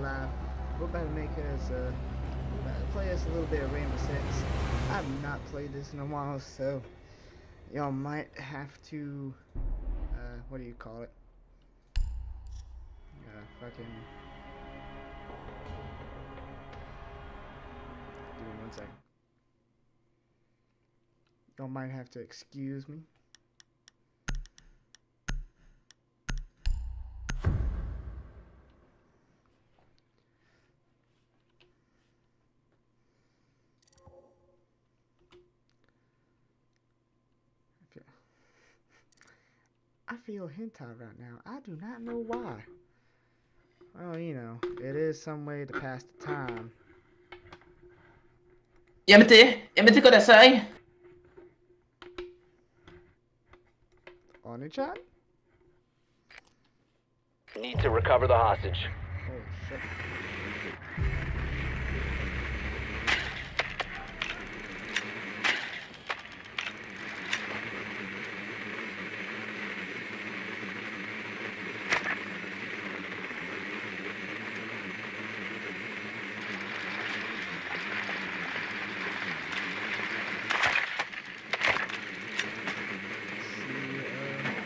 We're about to make us, uh, about to play us a little bit of Rainbow Six. I've not played this in a while, so y'all might have to, uh, what do you call it? Uh, fucking. Give me one second. Y'all might have to excuse me. I feel, I feel hentai right now. I do not know why. Well, you know, it is some way to pass the time. Jamen det, jamen det går da så ikke. Oni-chan? Need to recover the hostage. Holy shit. See, uh,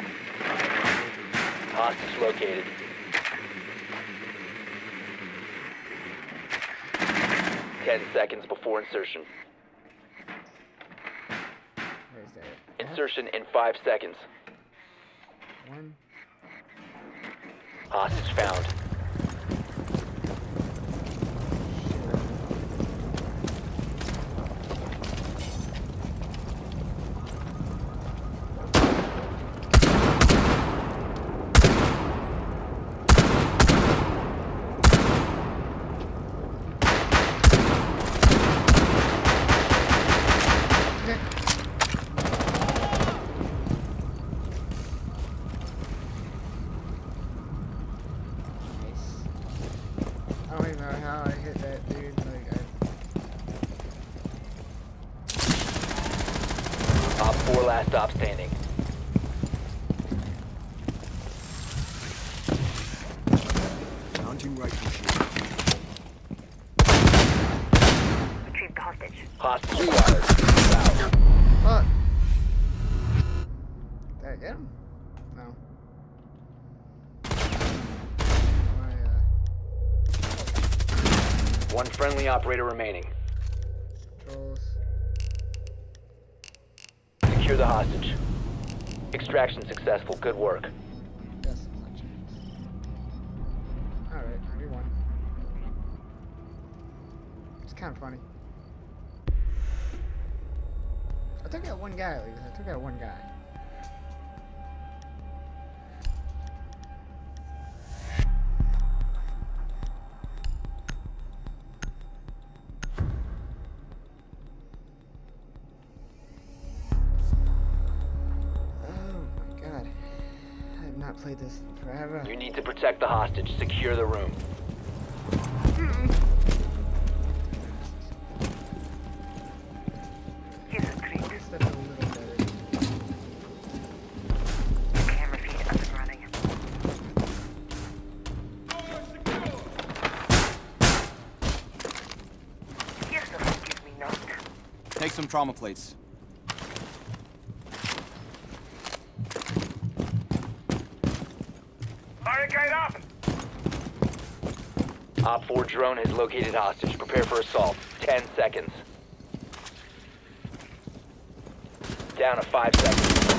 Hostage located. Ten before insertion. where's that? Insertion in five seconds. One. Ah, Hostage found. Nice. I don't even know how I hit that dude. Like, I, OpFor last stop standing. Mounting rifle shield. Retrieve the hostage. Hostage acquired. South. fuck. Did I get him? No. My, uh, One friendly operator remaining. controls. Secure the hostage. Extraction successful. Good work. Yes, my chance. Alright. It's kind of funny. I took out one guy at least. I took out one guy. Running. Here's the give me note. Take some trauma plates. Barricade up! OpFor drone has located hostage. Prepare for assault. 10 seconds. Down to 5 seconds.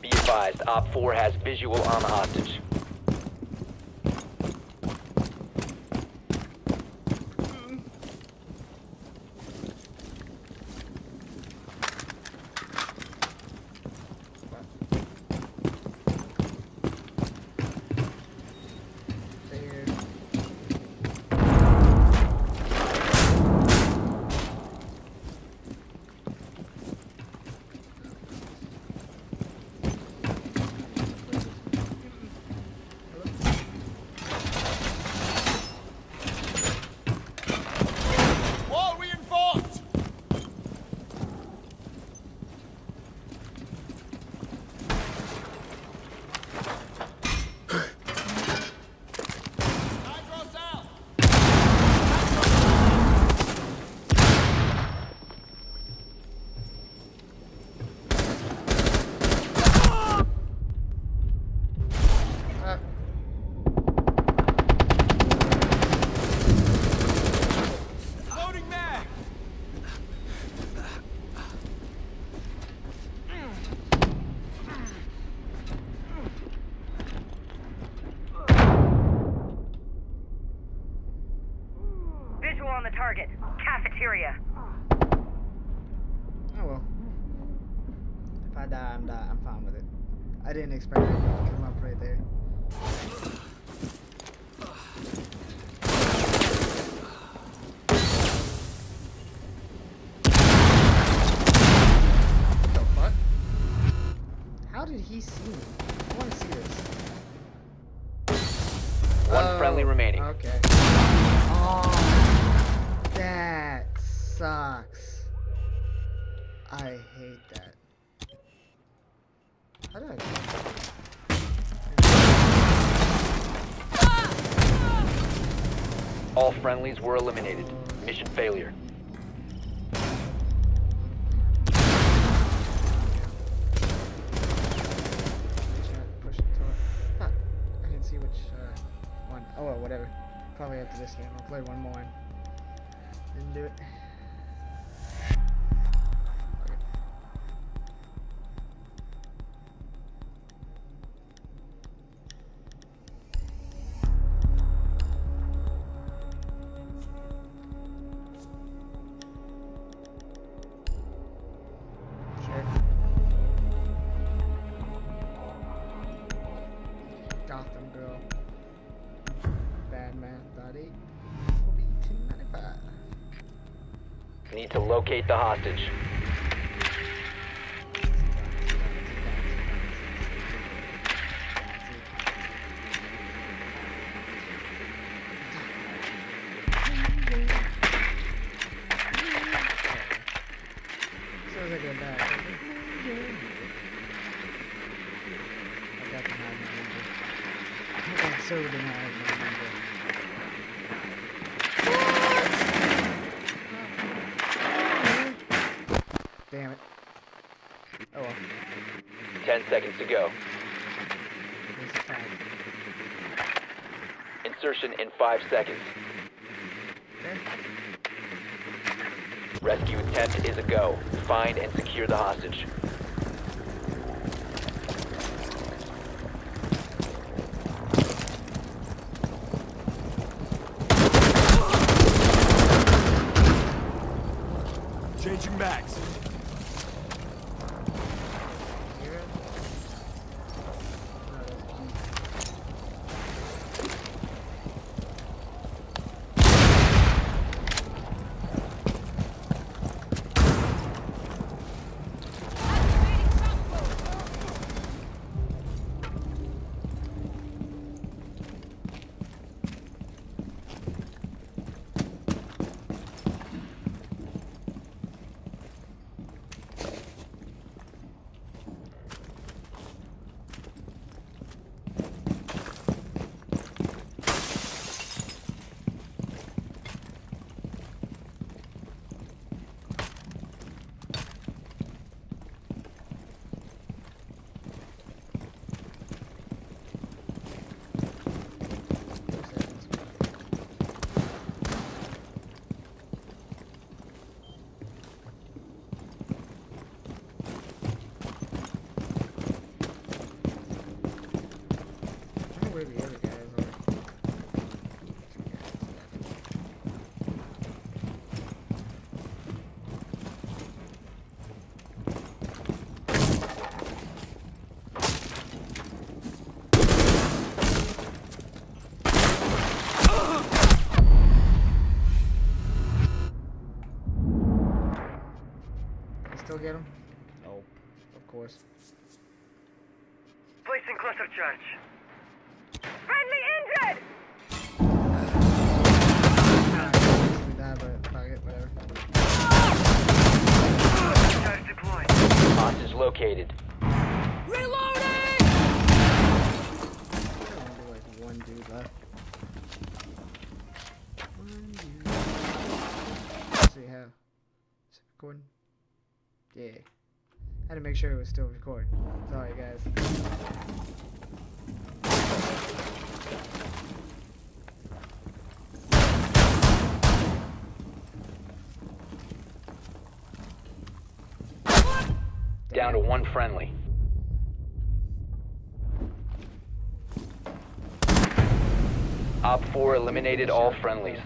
Be advised, OpFor has visual on hostage. There. The target. Cafeteria. Oh well. If I die, I'm die. I'm fine with it. I didn't expect it to come up right there. What the fuck? How did he see me? I want to see this. One friendly oh, remaining. Okay. Friendlies were eliminated. Mission failure. I didn't see which uh, one. Oh well, whatever. Probably after this game. I'll play one more. and do it. Locate the hostage. Sounds like a bad. 10 seconds to go. Insertion in 5 seconds. Rescue attempt is a go. Find and secure the hostage. Get him? Oh, of course. Placing cluster charge. Friendly injured! Basically died, but fuck it, whatever. Charge deployed. Hostage located. There's only like one dude left. One dude. Let's see how. Is it recording? Yeah. I Had to make sure it was still recording. Sorry, guys. Down to one friendly. OpFor eliminated all friendlies.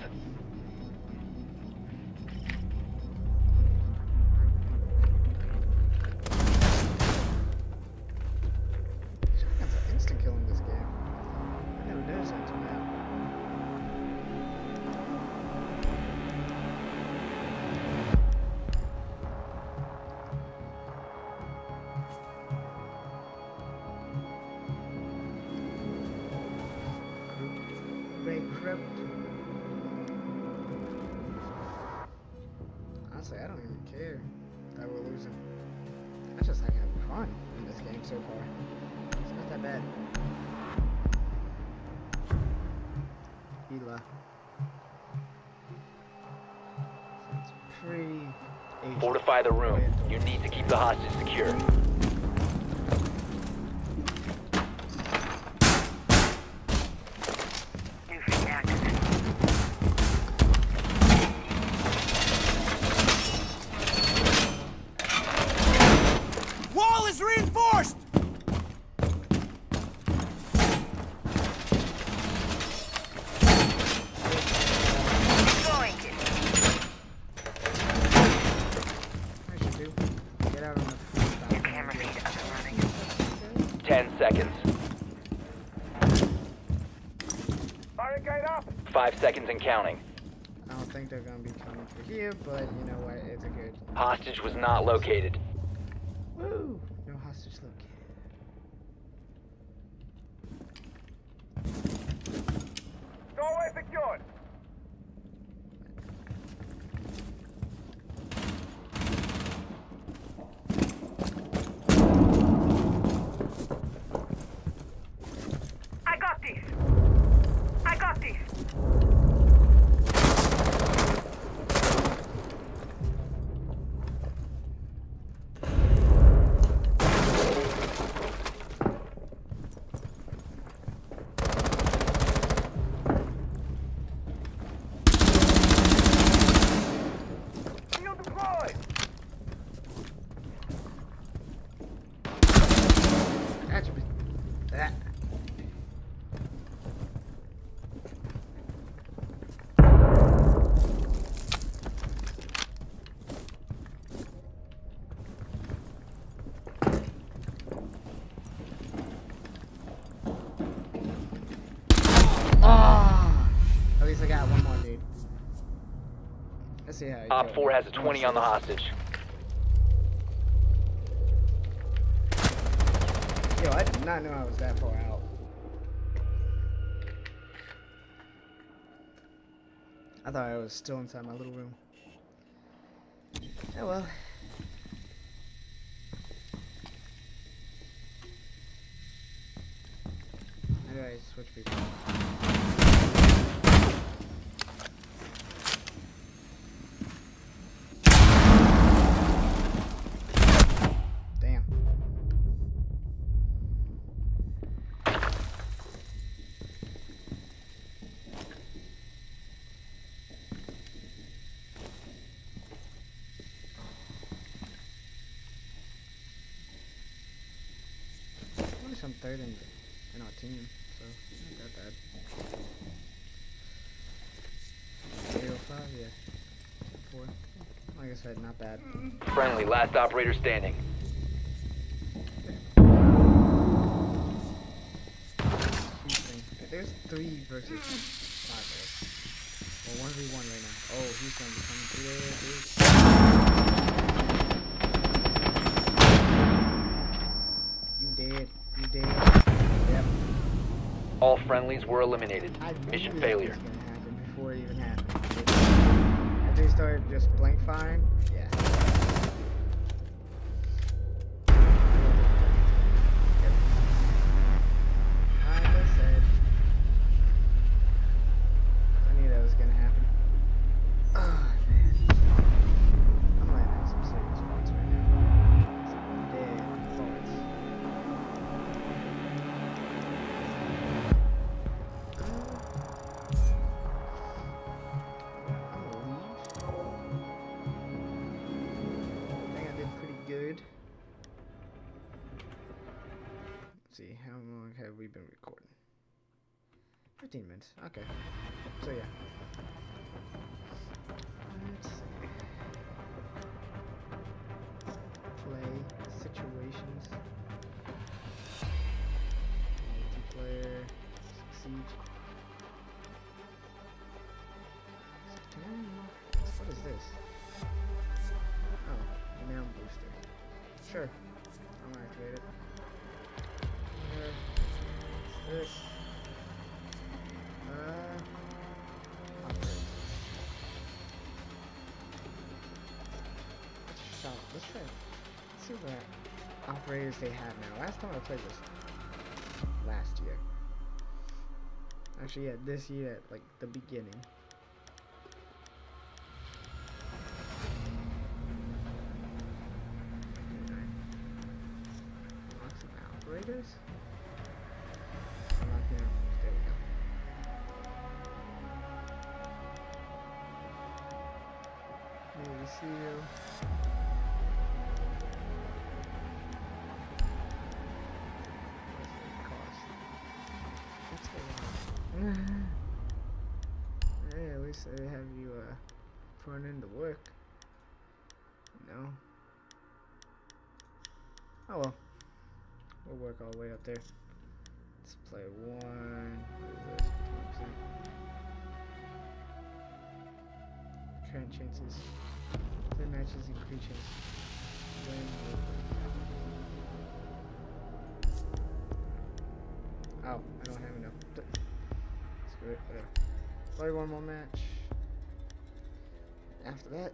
Fortify the room. You need to keep the hostage secure. New feed active. Wall is reinforced! Going it. I should do. Get out on the front New camera feed up and running. Ten seconds. Barricade up. Five seconds and counting. I don't think they're gonna be coming for here, but you know what? It's a good. Hostage was not located. Woo! No hostage located. Doorway secured. I got this. I got this. Shield deployed. That should be. That. Ah! At least I got one more, dude. Let's see how. OpFor has a 20 on the hostage. Yo, I did not know I was that far out. I thought I was still inside my little room. Oh well. I switch people? I'm third in, in our team, so not that bad. 805, yeah. Four. Like I said, not bad. Friendly, last operator standing. There's three versus five. Well, 1v1 right now. Oh, he's gonna be coming through there, dude. You dead. You dead. Yep. All friendlies were eliminated. Mission failure. was gonna happen before it even happened. After started just blank firing, yeah. 15 minutes. Okay. So yeah. Let's see. Play situations. Multiplayer. Succeed. What is this? Oh, renown booster. Sure. I'm gonna activate it. What's this? Let's try. Let's see what operators they have now. Last time I played this last year. Actually, yeah, this year at like the beginning. There. Let's play one. What is this? 20%. Current chances. Play matches increase chances. Oh, I don't have enough. Screw it, whatever. Play one more match. After that,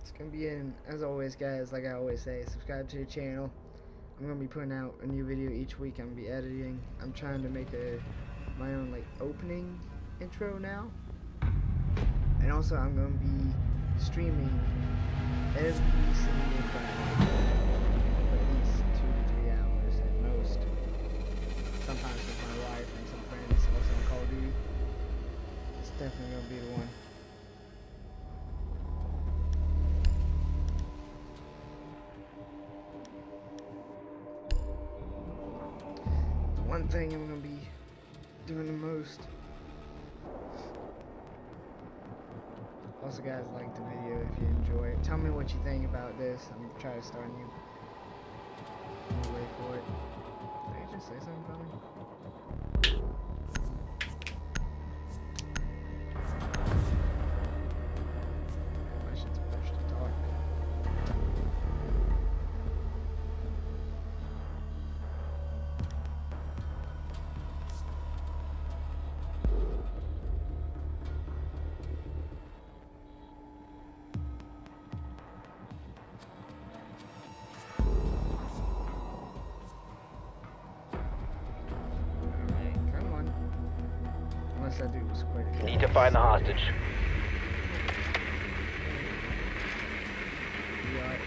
it's gonna be in, as always, guys, like I always say, subscribe to the channel. I'm gonna be putting out a new video each week. I'm gonna be editing. I'm trying to make a my own like opening intro now. And also I'm gonna be streaming every single Friday for at least two to three hours at most. Sometimes with my wife and some friends also on Call of Duty. It's definitely gonna be the one. Also, guys, like the video if you enjoy it. Tell me what you think about this. I'm trying to start a new, new way for it. Did I just say something about find the hostage. We are in.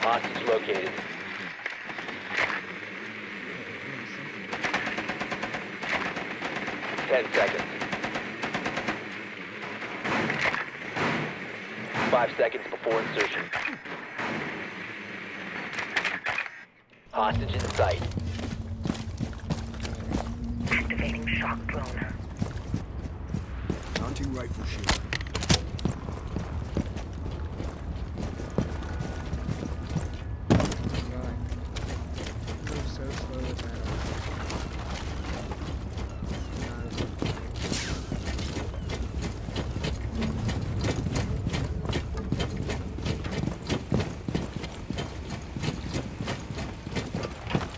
Hostage located. Ten seconds. Five seconds before insertion. Hostage in sight. Activating shock drone. Mounting rifle shield. Move so slow with that.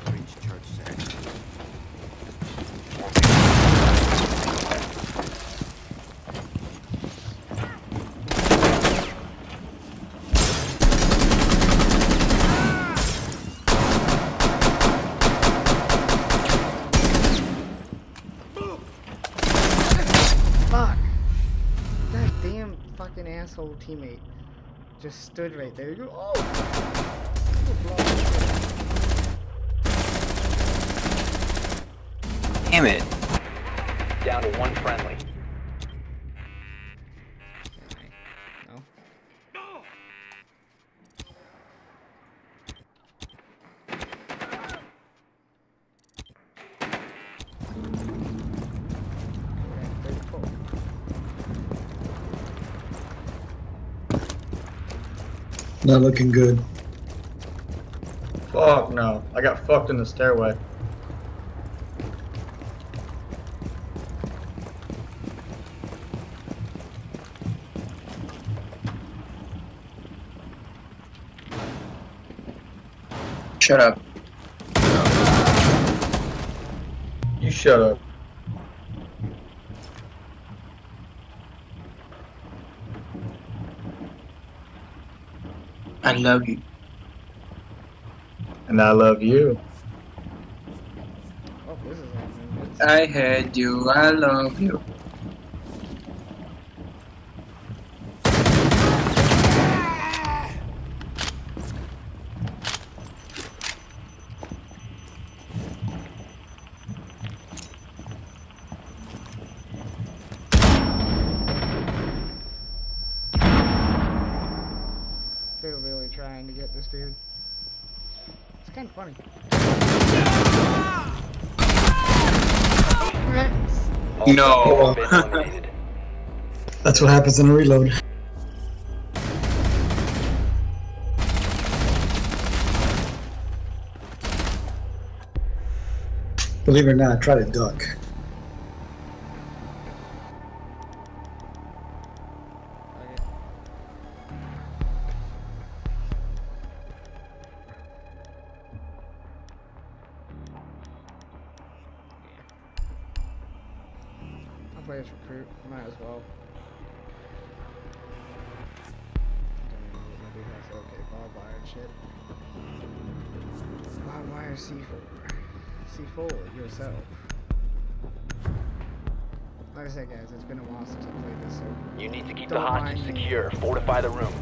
Breach charge set. Fuck! That damn fucking asshole teammate just stood right there. You go, oh! Damn it. Down to one friendly. Not looking good. Fuck no. I got fucked in the stairway. Shut up. You shut up. Love you. And I love you. Oh, this is I hate you. I love you. They're really trying to get this dude. It's kind of funny. No. friendlies have been eliminated. That's what happens in a reload. Believe it or not, try to duck. Like I said, guys, it's been a while since I played this, so You need to keep the hostage secure. Fortify the room.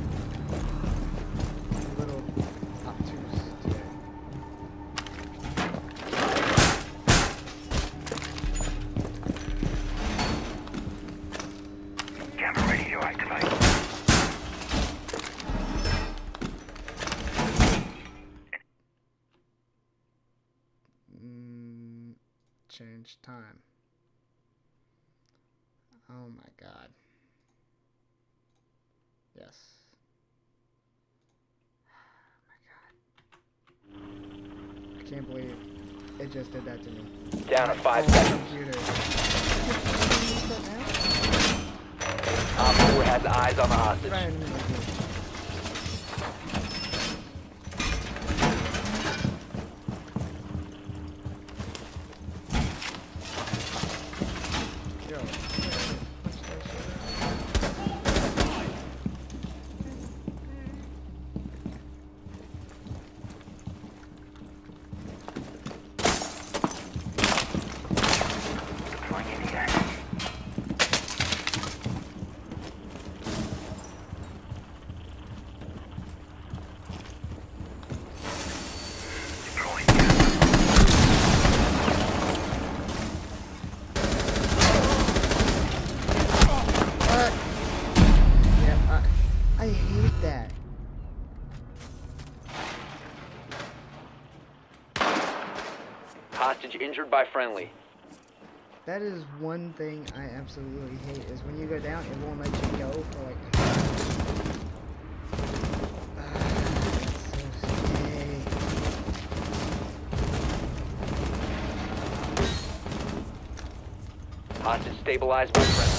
Just did that to me. Down to five Oh, seconds. computer. OpFor has eyes on the hostage. By friendly. That is one thing I absolutely hate is when you go down, it won't let you go for like. So. Hostage stabilized by friendly.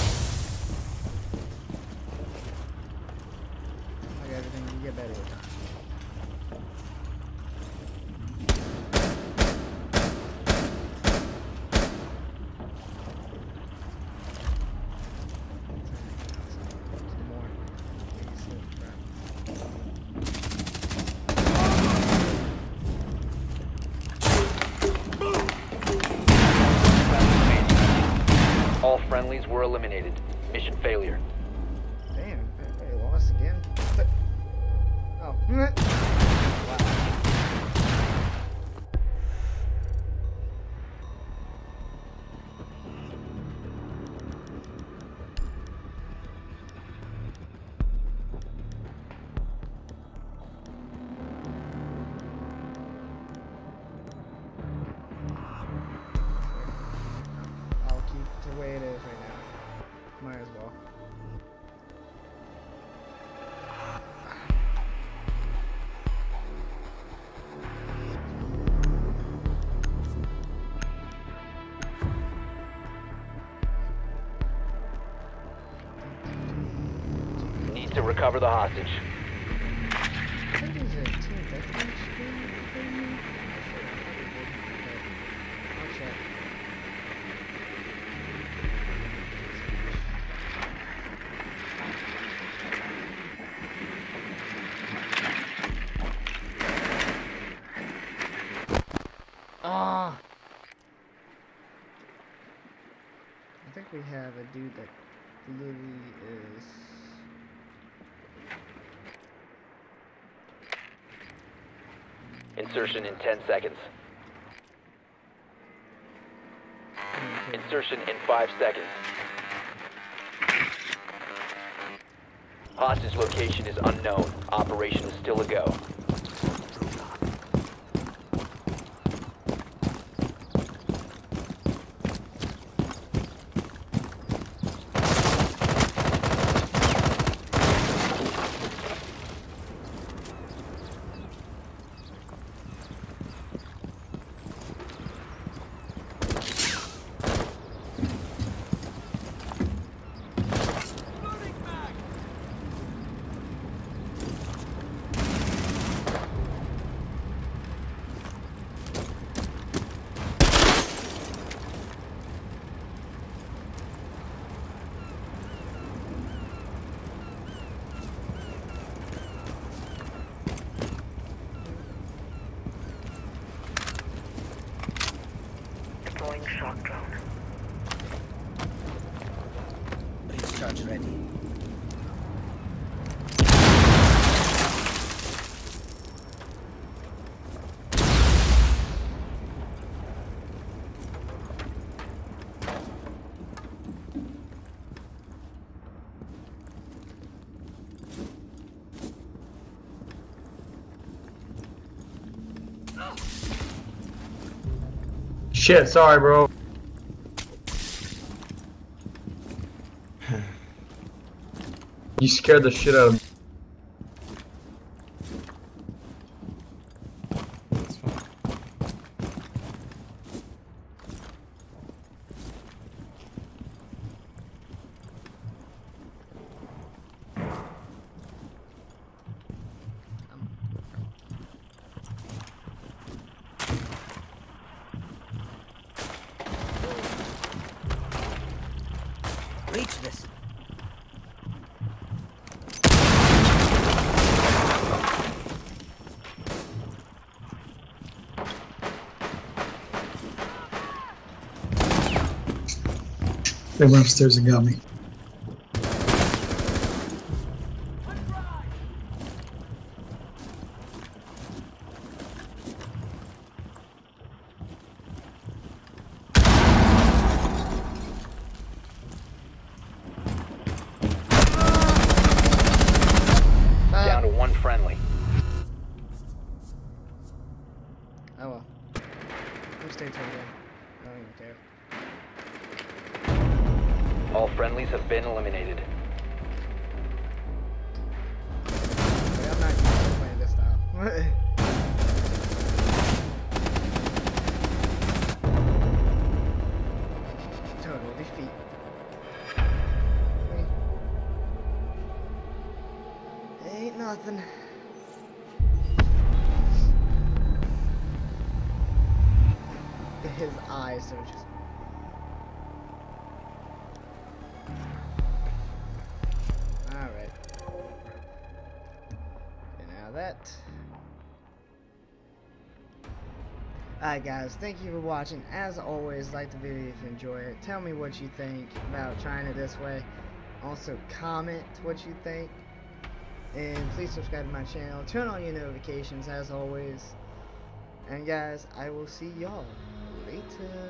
Recover the hostage. I think there's a team deathmatch game for me. I'm not sure if I did, but I'll check. Ah! I think we have a dude that literally is. Insertion in 10 seconds. Insertion in 5 seconds. Hostage location is unknown. Operation is still a go. Shit, sorry, bro. You scared the shit out of me. They went upstairs and got me. Down to one friendly. Oh well. We'll stay till then. I don't even care. All friendlies have been eliminated. I'm not playing this style. Guys, thank you for watching. As always, like the video if you enjoy it. Tell me what you think about trying it this way. Also comment what you think. And please subscribe to my channel. Turn on your notifications as always. And guys, I will see y'all later.